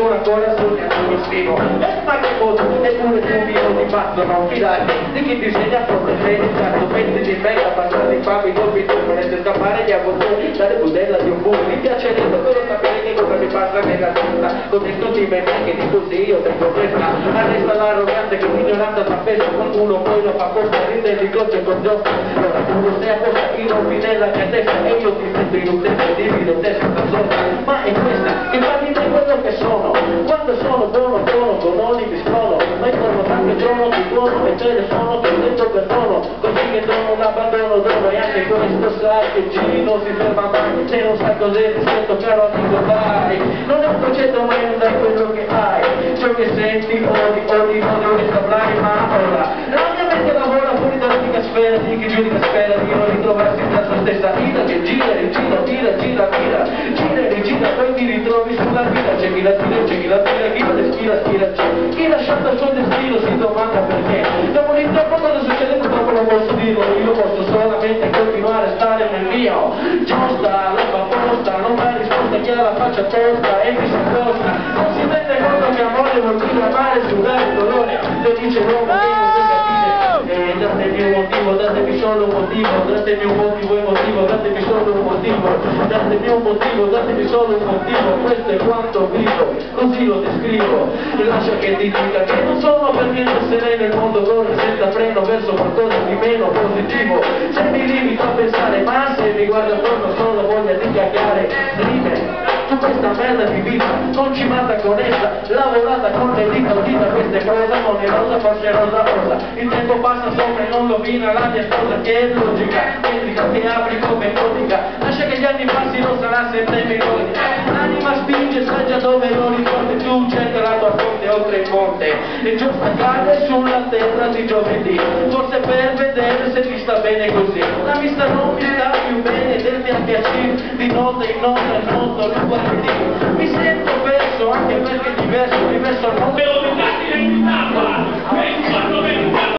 una cosa sogna sullo scrivo. E ma che foto eppure tu vivo di fatto non fidare di chi disegna forte bene certo pezzi di merda passati fami colpi tu volete scappare gli avvoltoni dalle budella di un buco. Mi piacerebbe però sapere che cosa mi passa nella testa. Con tutti i miei che di così io tengo questa arresta l'arroganza che l'ignoranza fa peso qualcuno poi lo fa apposta ride di cose con gioco allora tu lo sei apposta io rompi nella mia testa e io ti sento in un tempo divido testa da sola ma è questa che sono buono buono con oli mi scrono ma informo tanto giorno di buono e te ne sono che detto perdono. Così che dono l'abbandono dono e anche questo sai che G non si ferma mai. Se non sai cos'è ti sento caro amico dai non è un concetto ma non dai quello che hai ciò che senti odi odi odi che saprai ma ora. La mia mente lavora fuori dall'antica sfera di chi giudica spera di chi la tira c'è chi la tira chi la respira stira c'è. Chi lasciato il suo destino si domanda perché. Dopo l'intoppo cosa succede? Purtroppo non posso dirlo io posso solamente continuare a stare nel mio. Giusta la fa posta non mai risposta chi ha la faccia tosta e mi si accosta. Non si rende conto che amore vuol dire amare sudare il dolore. Le dice l'uomo che motivo, datemi solo un motivo, datemi un motivo emotivo, datemi solo un motivo, datemi un motivo, datemi solo un motivo, questo è quanto vivo, così lo descrivo, lascia che ti dica che non sono per niente sereno, il mondo corre senza freno verso qualcosa di meno positivo, se mi limito a pensare, ma se mi guardo attorno solo voglia di cagare, concimata con essa, lavorata con le dita, udita queste cose, non è rosa, forse rosa rosa, il tempo passa sopra e non rovina la mia sposa che è logica, metrica, che apri come codica, lascia che gli anni passino, sarà sempre melodica, l'anima spinge, sa già dove non a ponte oltre il ponte e ciò sta giornata sulla terra di giovedì. Forse per vedere se mi sta bene così. La vista non mi sta più bene del mio piacere. Di notte in notte al mondo il guardì mi sento perso anche perché diverso diverso non me lo date in tavola.